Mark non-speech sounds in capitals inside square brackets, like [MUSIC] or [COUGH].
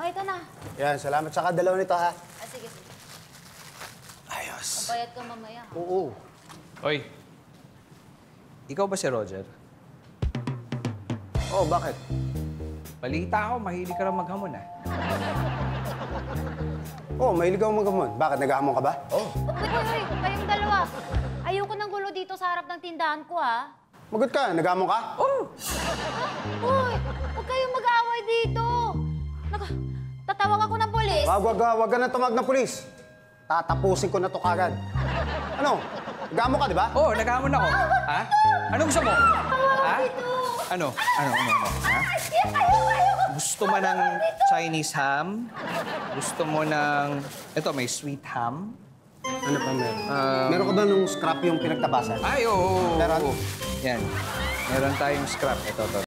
Oh, ito na. Yan, salamat. Saka dalawa nito, ha? Ah, sige, sige. Ayos. Bayad ka mamaya. Oo. Oy, ikaw ba si Roger? Oh, bakit? Balita ako, mahilig ka rin maghamon ah. [LAUGHS] Oh, mahilig ako magamon. Bakit? Nag-aamon ka ba? Oh. Uy, uy, uy, kayong dalawa. Ayoko ng gulo dito sa harap ng tindahan ko, ha? Magot ka. Nag-aamon ka? Oh! Uy, huwag tatawag ako ng polis. Wag, wag, wag, wag ka na tumag ng pulis. Tatapusin ko na to kagad. Ano? Nag-aamon ka, di ba? Oh, naghamon ako. Ha? Ano gusto mo? Ha? Ano? Ano, ano, ano? Ha? Gusto mo ng Chinese ham? Gusto mo ng... Ito, may sweet ham? Ano pa meron? Um, meron ka ba nung scrap yung pinagtabasan? Ay, oo. oo, oo. Meron? Yan. Meron tayong scrap. Ito, ito,